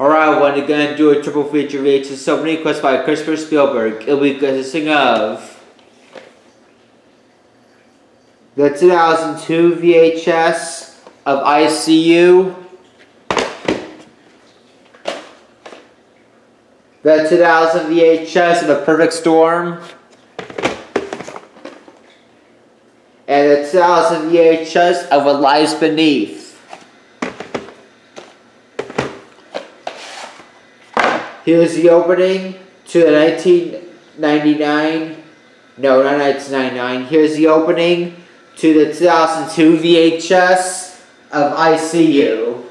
Alright, we're gonna do a triple feature VHS opening quest by Christopher Spielberg. It'll be consisting of the 2002 VHS of ICU, the 2000 VHS of The Perfect Storm, and the 2000 VHS of What Lies Beneath. Here's the opening to the 1999, no, not 1999. Here's the opening to the 2002 VHS of ICU.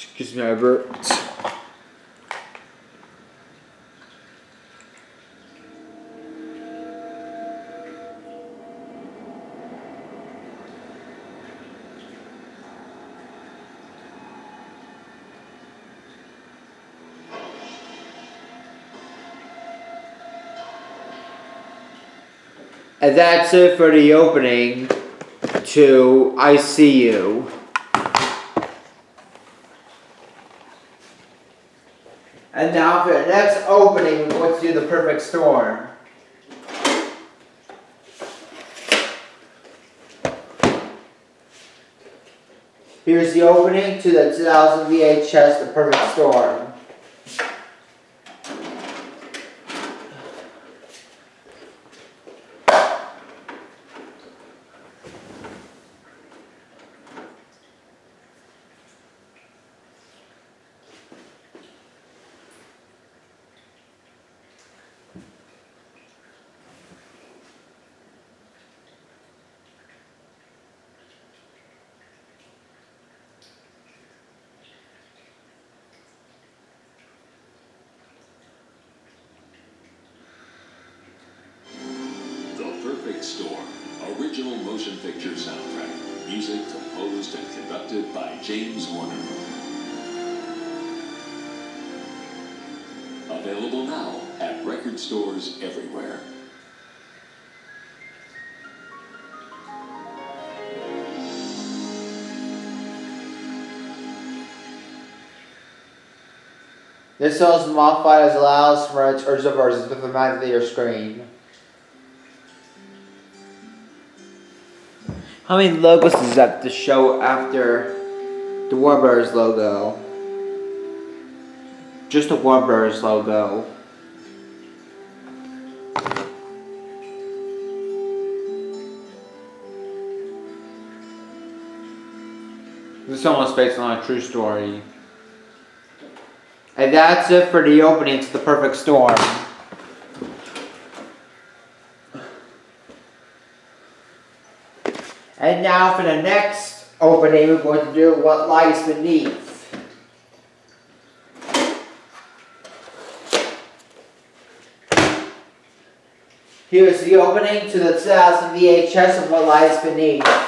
Excuse me, I burped. And that's it for the opening to ICU. And now for the next opening, to do the perfect storm. Here's the opening to the 2000 VHS The Perfect Storm. The Perfect Storm, original motion picture soundtrack. Music composed and conducted by James Horner. Available now at record stores everywhere. This is modified as allows for its original versions with a magnet theater screen. How many logos is that to show after the Warner Brothers logo? Just the Warner Brothers logo. This song was based on a true story. And that's it for the opening to The Perfect Storm. And now for the next opening, we're going to do What Lies Beneath. Here's the opening to the 2000 VHS of What Lies Beneath.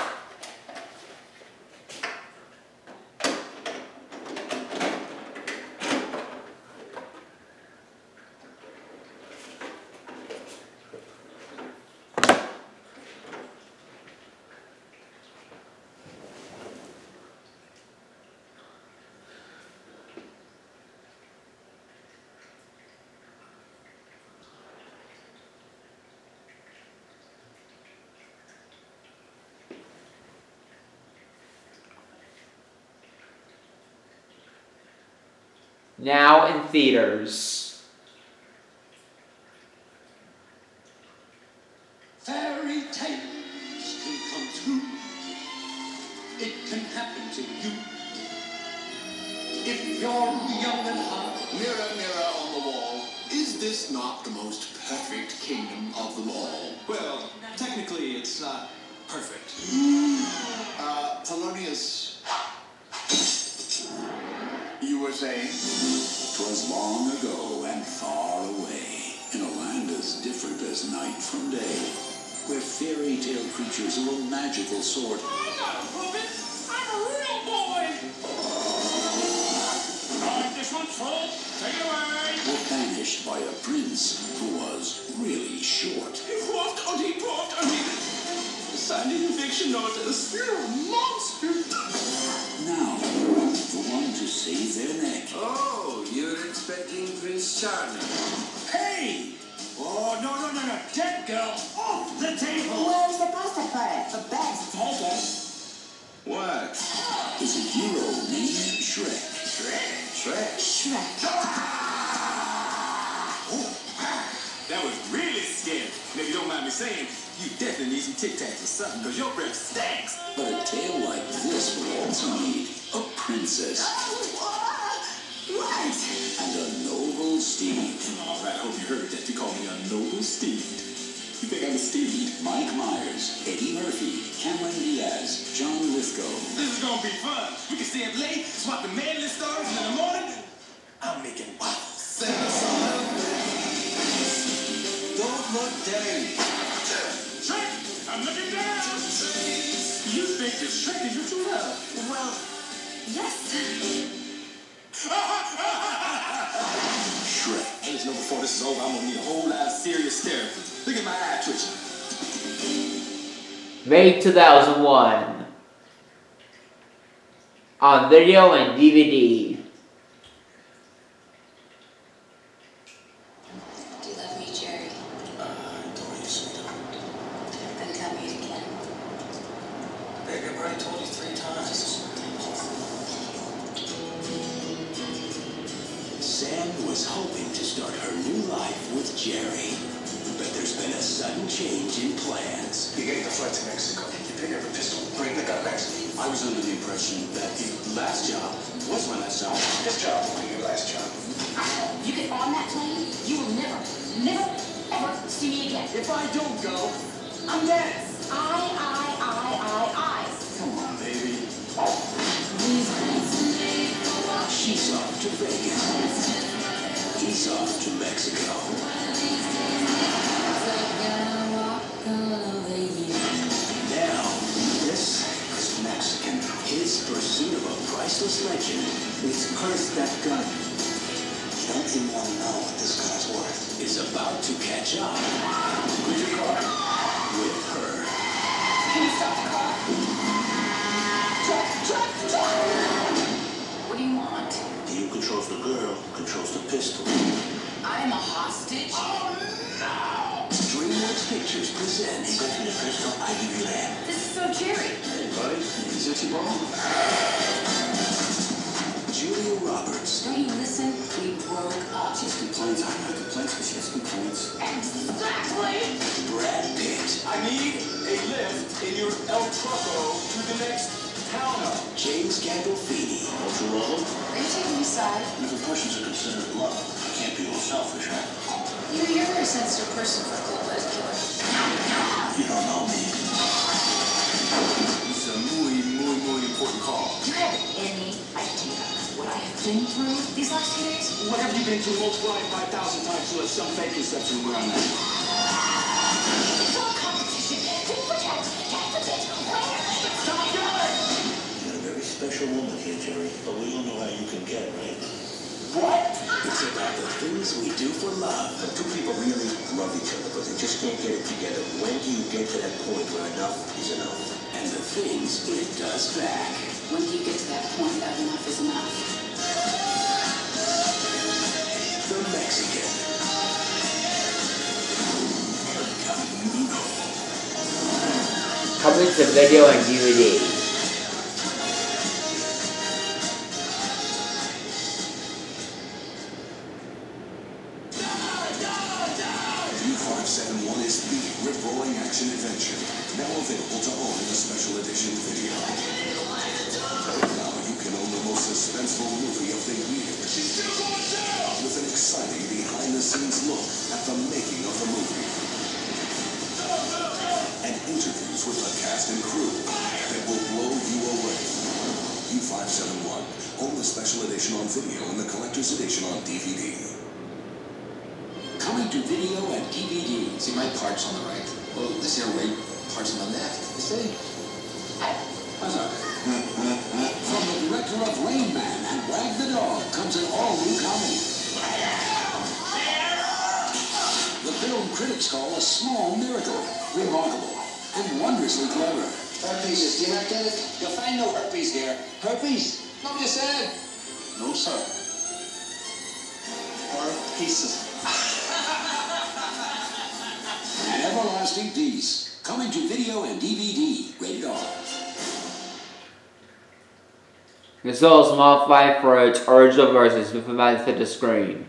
Now in theaters. Fairy tales can come true. It can happen to you. If you're young and hot, Mirror, mirror on the wall, is this not the most perfect kingdom of them all? well, technically it's not perfect. Uh, Polonius, you were saying? Twas long ago and far away, in a land as different as night from day, where fairy tale creatures of a magical sort I'm not a puppet. I'm a real boy. Alright, this one's full. Take it away. were banished by a prince who was really short. He walked and he puffed and he signed an eviction notice. You're a monster. Now, the one to save their neck Oh, you're expecting Prince Charming. Hey! Oh, no, no, no, no. Dead girl off the table. Where are we supposed to put it? The bed's taken. What? is a hero named Shrek. Shrek. Shrek. Oh, that was really scary. And if you don't mind me saying, you definitely need some Tic Tacs or something, because your breath stinks. But a tale like this would also need a princess What? and a noble steed. All right, I hope you heard that. You call me a noble steed. You think I'm a steed? Mike Myers, Eddie Murphy, Cameron Diaz, John Lithgow. This is gonna be fun. We can stay up late, swap the manly stars, and in the morning, I'm making waffles. Don't look down. Shrek, I'm looking down. You think you're Shrek is your true love? Well, yes. Shrek. Hey, just know before this is over, I'm gonna need a whole lot of serious therapy. Look at my eye twitching. May 2001. On video and DVD. Never, ever see me again. If I don't go, I'm dead. I, I, I, I, I. come on, baby. She's off to Vegas. He's off to Mexico. Now, this is Mexican. His pursuit of a priceless legend is curse that gun. Don't you want to know what this guy's worth? Is about to catch up Where's your car? with her. Can you stop the car? Truck, truck, truck. What do you want? He who controls the girl controls the pistol. I am a hostage. Oh, no! DreamWorks Pictures presents. You the pistol, I give you that. This is so Jerry. Hey, buddy. Is it your ball? Need a lift in your El Truco to the next town up. James Gandolfini, Don't you? Are you taking me side? If a person's are considered love, you can't be all selfish, right? You, you're a very sensitive person for a cold-blooded killer. you don't know me. It's a muy, muy, muy important call. Do you have any idea what I have been through these last few days? What have you been through multiplied 5,000 times to let some fake conception around that? Special woman here, Jerry, but we don't know how you can get, right? What? It's about the things we do for love. Two people really love each other, but they just can't get it together. When do you get to that point where enough is enough? And the things it does back. When do you get to that point of enough is enough? The Mexican. Coming to video and DVD. The crew that will blow you away. U571. Own the special edition on video and the collector's edition on DVD. Coming to video and DVD. See my parts on the right. Well, this here way parts on the left. You see? How's? From the director of Rain Man and Wag the Dog comes an all-new comedy. The film critics call a small miracle, remarkable, and wondrously clever. Herpes, do you not get it? You'll find no herpes here. Herpes? Nobody said. No, sir. Or pieces. Everlasting Piece. Coming to video and DVD. Rated R. Is modified for its original versions with method to the screen.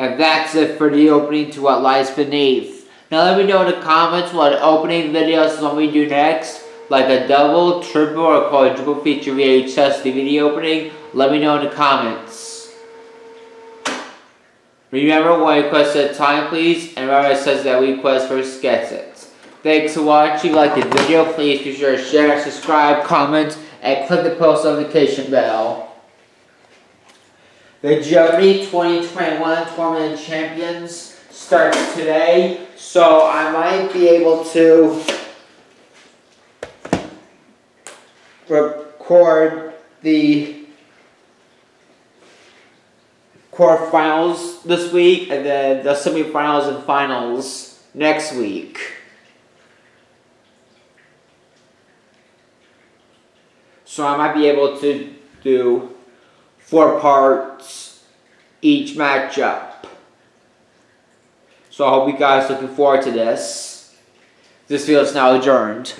And that's it for the opening to What Lies Beneath. Now let me know in the comments what opening videos want me to do next. Like a double, triple, or quadruple feature VHS DVD opening. Let me know in the comments. Remember one request at a time please, and whoever says that request first gets it. Thanks for watching, like the video, please be sure to share, subscribe, comment, and click the post notification bell. The Jeopardy 2021 Tournament Champions starts today, so I might be able to record the quarterfinals this week and then the semifinals and finals next week. So I might be able to do four parts each matchup. So I hope you guys looking forward to this. This video is now adjourned.